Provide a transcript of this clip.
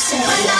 say.